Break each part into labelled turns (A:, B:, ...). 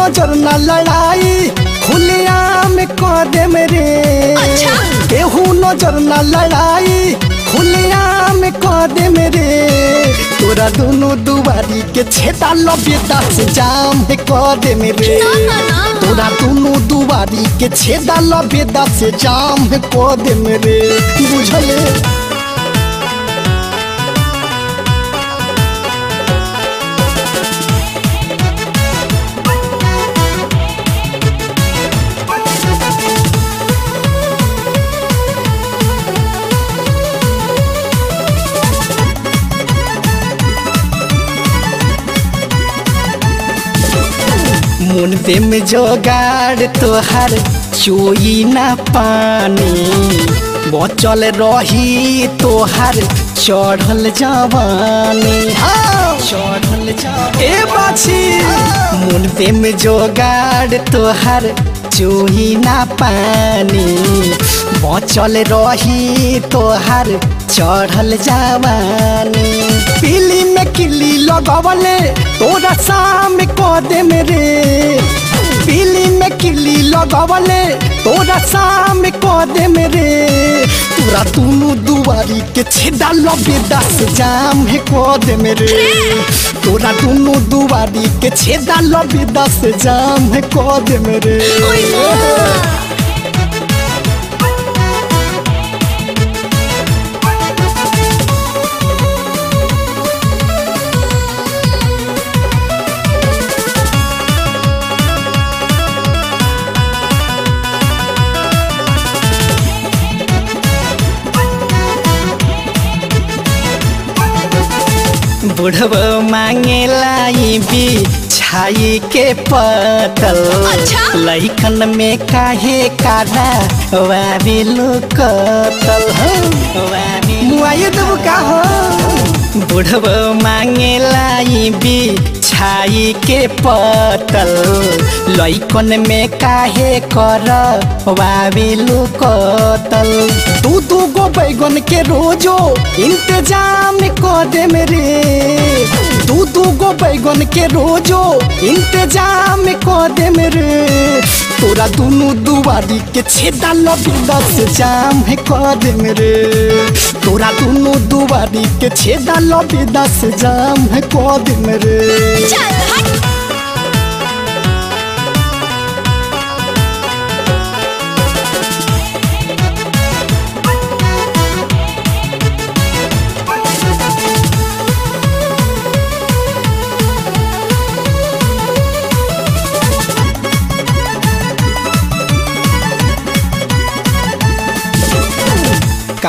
A: नज़र न लड़ाई। खुलेआम कदम रे
B: अच्छा।
A: केहू नज़र न लड़ाई। खुलेआम कदम रे तोरा दोनों दुआरी के छेदा लबेदा से जाम है कदम रे
B: ना, ना, ना।
A: तोरा दोनों दुआरी के छेदा लबेदा से जाम है कदम रे बुझले मुंडे में जोगाड़ तोहर चोई ना पानी। बचल रही तोहर, चढ़ल जवानी। चढ़ल ए बाछी। मुंडे में जोगाड़ तोहर चोई ना पानी। बचल रही तोहर, चढ़ल जवानी। तोरा शाम कदे मेरे। पीली में किली लगवले, तोरा शाम कदे मेरे। तोरा दोनों दुआरी के छेदा लबे दस जाम है कदे मेरे। तोरा दोनों दुआरी के छेदा लबे दस जाम है कदे मेरे। बुढ़ब मांगे लाई भी छाई के पतल।
B: अच्छा।
A: लइकन में काहे काढ़ा वाबी लुकतल। मुआई देबू का हो। बुढ़ब मांगे लाई भी छाई के पतल। लैकन में काहे कर वाबी लुकतल दू दू गो बैगन के रोजो इंतज़ाम कर दे मेरे बैगन के रोजो, इंतज़ाम कर दे मेरे। तोरा दोनों दुआरी के छेदा लबी दस जाम है कर दे मेरे। तोरा दोनों दुआरी के छेदा लबी दस जाम है कर दे मेरे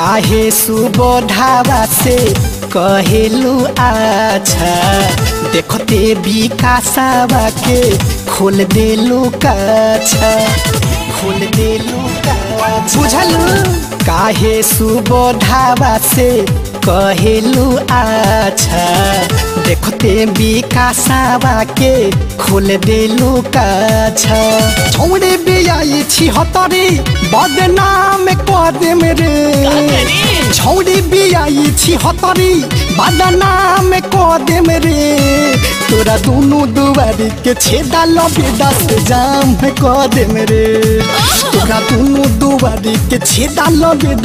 A: काहे सुबोधावा से कहेलू आछा। देखते विकासावा के खोल देलू काछा। खोल देलू काछा। बुझलू? काहे सुबोधावा से कहलु अच्छा देखते विकासावा के खोल देलू काछा। छोड़े बियाई छी हतरी बदनाम कद मेरे। छौड़ी बियाई छी हतरी बदनाम कद मेरे। तोरा दोनों दुआरी के छेदा लबे दस जाम कद मेरे। तोरा दोनों दुआरी के छेदा लबे